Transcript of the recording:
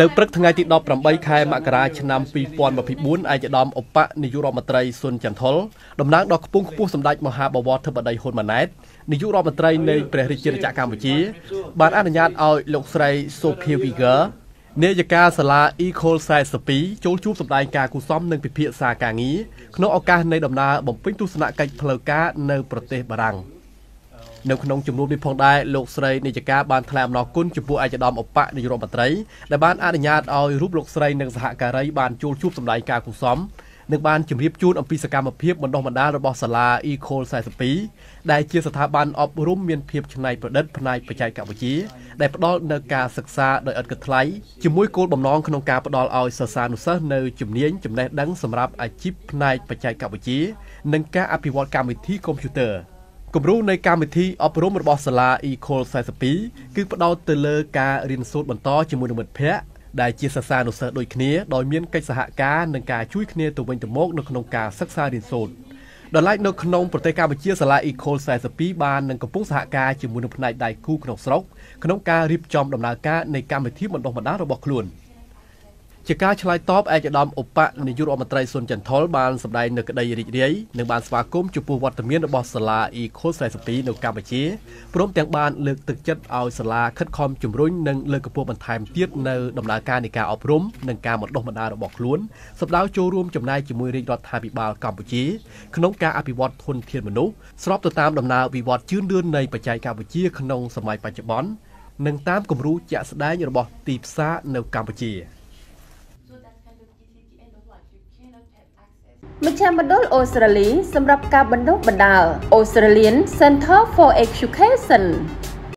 នៅព្រឹកថ្ងៃទី18ខែមករាឆ្នាំ2024ឯកឧត្តមឧបនាយករដ្ឋមន្ត្រីស៊ុនចាន់ថុលតំណាងដល់ខ្ពង់ខ្ពស់សម្ដេចមហាបវរធិបតីហ៊ុនម៉ាណែតនាយករដ្ឋមន្ត្រីនៃព្រះរាជាណាចក្រកម្ពុជា បានអនុញ្ញាតឲ្យលោកស្រី Sophia Viger នាយិកាសាលា Ecole 42ចូលជួបសម្ដែងការគូសំនិងពិភាក្សាការងារក្នុងឱកាសនៃដំណើរបំពេញទស្សនកិច្ចផ្លូវការនៅប្រទេសបារាំង។ នៅក្នុងជំនួបនេះផងដែរលោកស្រីនាយិកាបានថ្លែងអំណរគុណចំពោះឯកឧត្តមឧបនាយករដ្ឋមន្ត្រីដែលបានអនុញ្ញាតឲ្យរូបលោកស្រីនិងសហការីបានចូលជួបសម្ដែងការគូសំនិងបានជម្រាបជូនអំពីសកម្មភាពបណ្ដុះបណ្ដាលរបស់សាលា Ecole 42ដែលជាស្ថាប័នអប់រំមានភាពច្នៃប្រឌិតផ្នែកបច្ចេកវិទ្យាដែលផ្ដល់នូវការសិក្សាដោយឥតគិតថ្លៃជាមួយគោលបំណងក្នុងការផ្ដល់ឲ្យសិស្សានុសិស្សនៅជំនាញចំណេះដឹងសម្រាប់អាជីពផ្នែកបច្ចេកវិទ្យានិងការអភិវឌ្ឍកម្មវិធីកុំព្យូទ័រ គំរូនៃកម្មវិធីអប់រំរបស់សាលា Ecole 42គឺផ្ដោតទៅលើការរៀនសូត្របន្តជាមួយនឹងមិត្តភ័ក្តិដែលជាសិស្សានុសិស្សដូចគ្នាដោយមានកិច្ចសហការនិងការជួយគ្នាទៅវិញទៅមកនៅក្នុងការសិក្សារៀនសូត្រដល់ឡែកនៅក្នុងប្រទេសកម្ពុជាសាលា Ecole 42បាននឹងកំពុងសហការជាមួយនឹងផ្នែកដៃគូក្នុងស្រុកក្នុងការរៀបចំដំណើរការនៃកម្មវិធីបណ្ដុះបណ្ដាលរបស់ខ្លួន។ ជាការឆ្លើយតបឯកឧត្តមឧបនាយករដ្ឋមន្ត្រីស៊ុនចន្ទថុលបានសម្ដែងនៅក្តីរីករាយនិងបានស្វាគមន៍ចំពោះវត្តមានរបស់សាលា Eco 42នៅកម្ពុជាព្រមទាំងបានលើកទឹកចិត្តឲ្យសាលាខិតខំជំរុញនិងលើកកម្ពស់បន្ថែមទៀតនៅដំណើរការនៃការអប់រំនិងការបណ្ដុះបណ្ដាលរបស់ខ្លួនសម្ដៅចូលរួមចំណែកជាមួយរាជរដ្ឋាភិបាលកម្ពុជាក្នុងការអភិវឌ្ឍធនធានមនុស្សស្របទៅតាមដំណើរវិវត្តជឿនលឿននៃបច្ចេកវិទ្យាក្នុងសម័យបច្ចុប្បន្ននិងតាមគំរូជាក់ស្ដែងរបស់ទីផ្សារនៅកម្ពុជា។ មជ្ឈមណ្ឌលអូស្ត្រាលីសម្រាប់ការបណ្ដុះបណ្ដាល Australian Center for Education